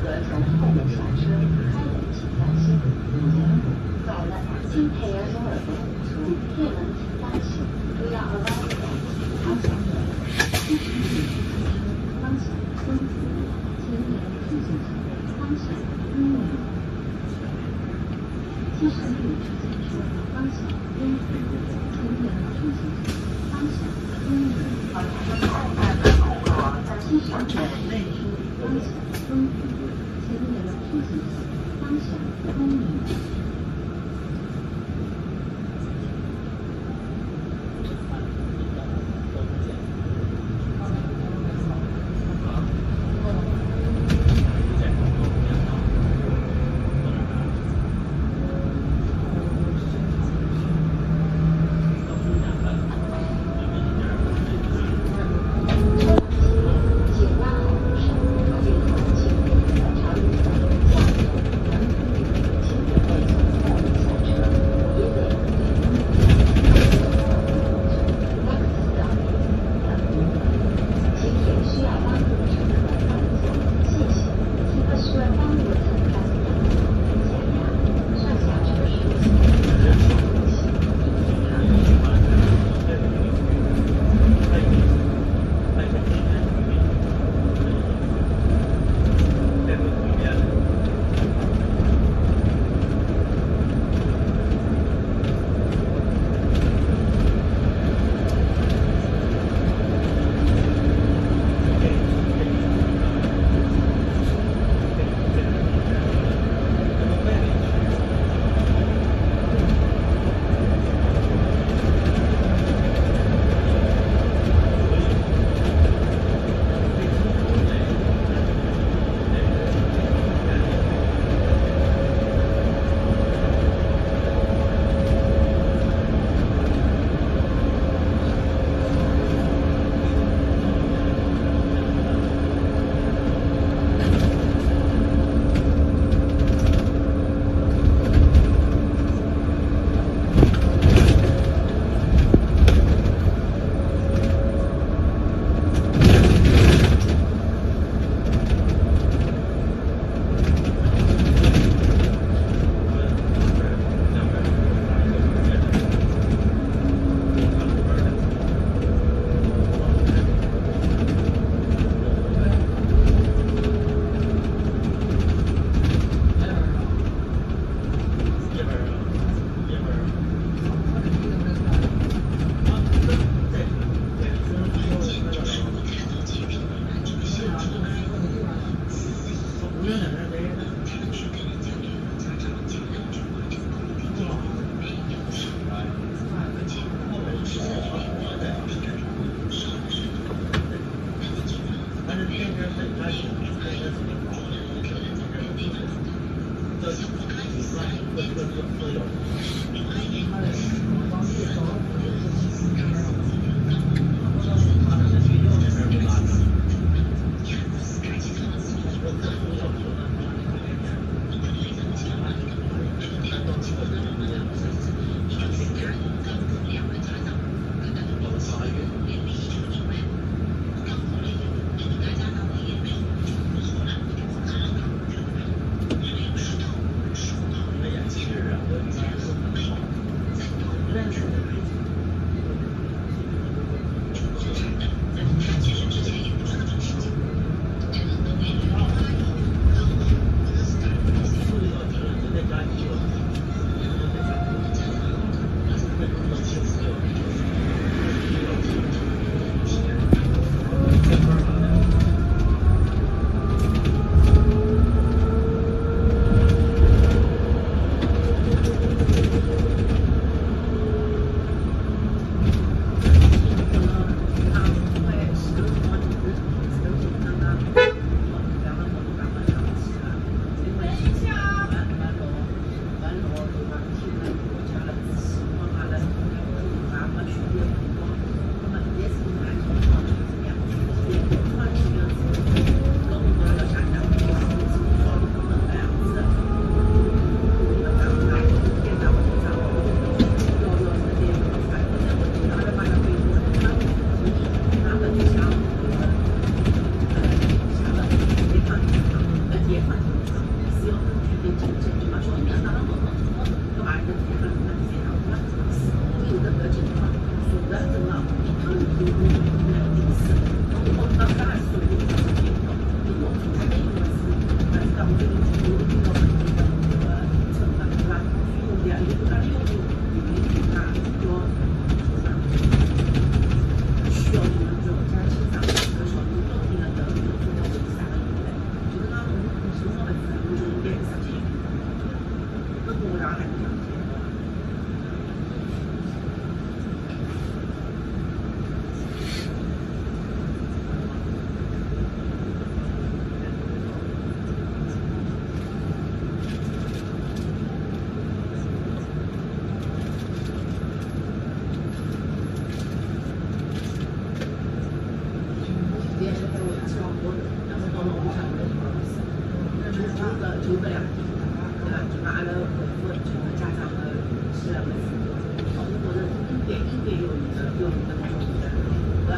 从后门下车开门请当心好了进太阳从耳朵里出门向 Thank you. Sure. 就那两点地方，就拿阿拉部分就是家长和私人的，我就觉得一点一点有的有的种感，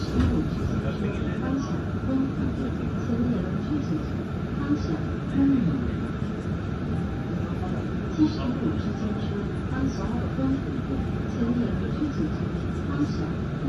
十五指方向方向方向方向方向方向方向方向方向方向七十五指尖处，当小耳根部分，前列腺区组织，当小根。